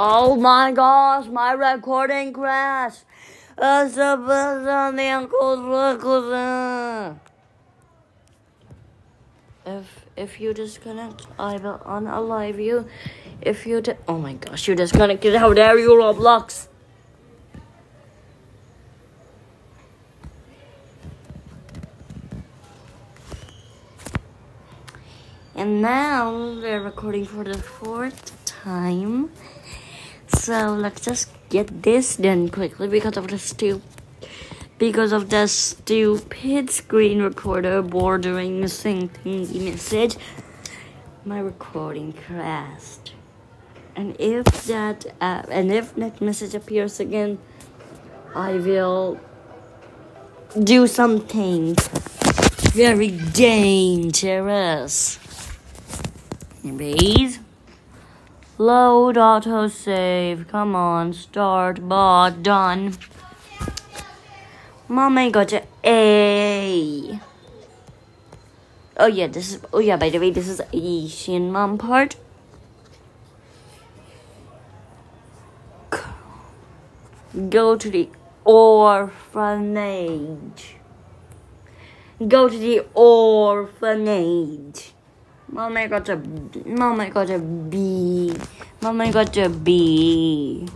Oh my gosh, my recording crashed. Uh, so- so- so the uncle's look- If if you disconnect, I will unalive you. If you di- oh my gosh, you disconnected. How dare you, Roblox? And now we're recording for the fourth time. So let's just get this done quickly because of the stu because of the stupid screen recorder bordering missing thingy message. My recording crashed. And if that uh, and if that message appears again, I will do something very dangerous. Anyways, load autosave. Come on, start bot done. Mommy got a A. Oh yeah, this is. Oh yeah, by the way, this is Asian mom part. Go to the orphanage. Go to the orphanage. Mom, I got a. Mom, I got a B. Mom, I got a B.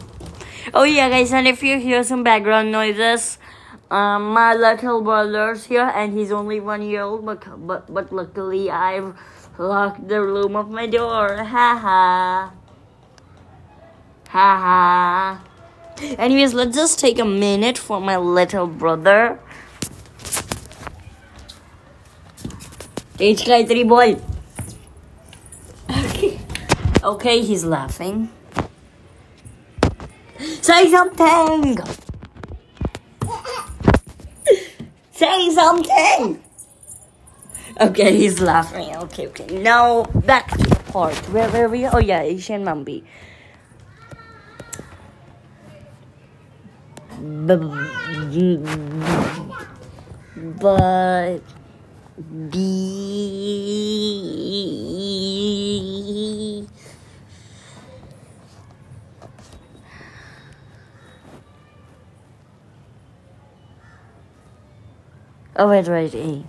Oh yeah, guys, and if you hear some background noises, um, my little brother's here, and he's only one year old, but but but luckily I've locked the room of my door. Ha ha. Ha ha. Anyways, let's just take a minute for my little brother. Age kaitari boy. Okay. He's laughing. Say something. Say something. Okay, he's laughing. Okay, okay. Now back to the part. Where were we? Oh yeah, Asian Mambi. But B Oh wait, wait, A.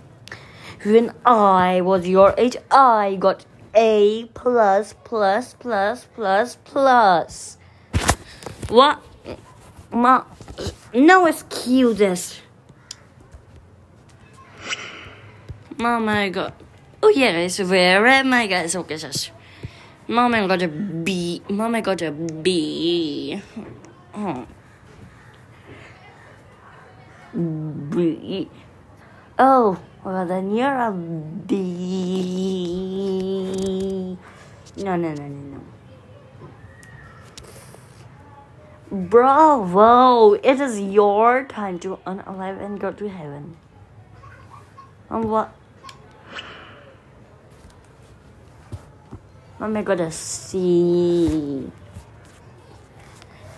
When I was your age, I got A plus plus plus plus plus. What? Ma, no excuses. Mom, I got. Oh yeah, guys, where am I, guys? Okay, just. Mom, I got a B. Mom, I got a B. Oh. B. Oh, well then you're a B. No, no, no, no, no. Bravo! It is your time to unalive and go to heaven. And what? Oh Mom, I got a C.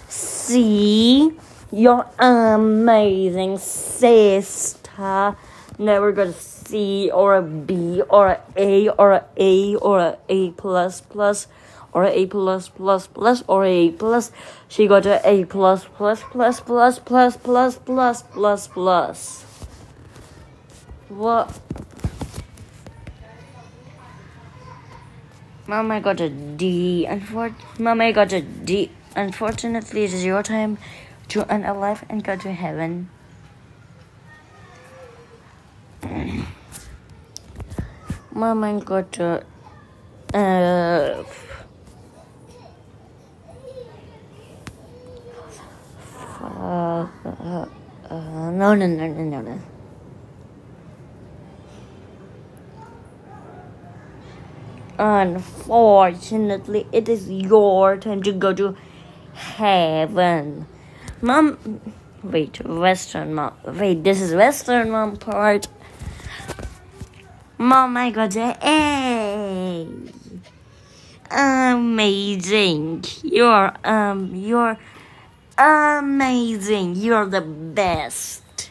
C. You're amazing, sister. Never got a C or a B or a A or a A or a A plus plus or a A plus plus plus or a A plus. She got a A plus plus plus plus plus plus plus plus plus. What? Mom, got a D. Unfor- Mom, got a D. Unfortunately, it is your time to unalive and go to heaven. Mom, got a. Uh, uh, uh, no, no, no, no, no, no. Unfortunately, it is your time to go to heaven. Mom, wait, Western mom. Wait, this is Western mom part. Mom, I got an A. Amazing. You're, um, you're amazing. You're the best.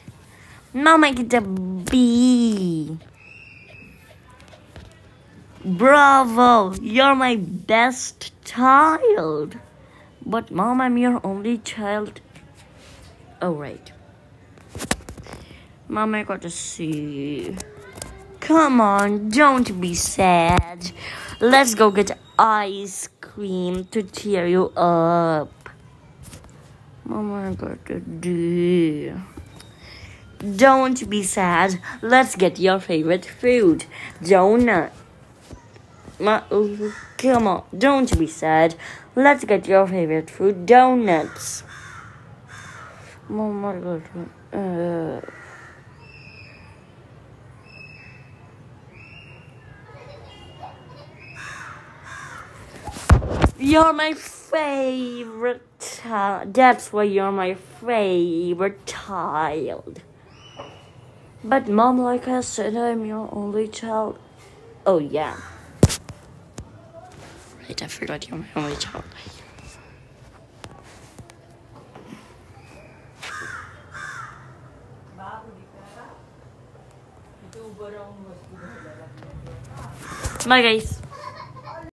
Mom, I get a B. Bravo! You're my best child. But mom, I'm your only child. Oh, right. Mom, I got to see. Come on, don't be sad. Let's go get ice cream to cheer you up. Mom, I got to do. Don't be sad. Let's get your favorite food. Donut. Ma- come on, don't be sad. Let's get your favorite food. Donuts. Oh my god. Uh, You're my favorite child. That's why you're my favorite child. But mom, like I said, I'm your only child. Oh yeah. Right, I forgot you're my only child. Bye guys.